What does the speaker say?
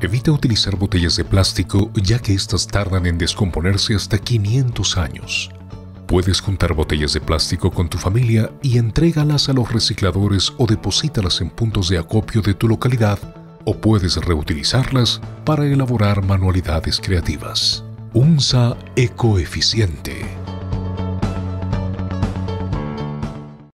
Evita utilizar botellas de plástico ya que estas tardan en descomponerse hasta 500 años. Puedes juntar botellas de plástico con tu familia y entrégalas a los recicladores o deposítalas en puntos de acopio de tu localidad o puedes reutilizarlas para elaborar manualidades creativas. UNSA Ecoeficiente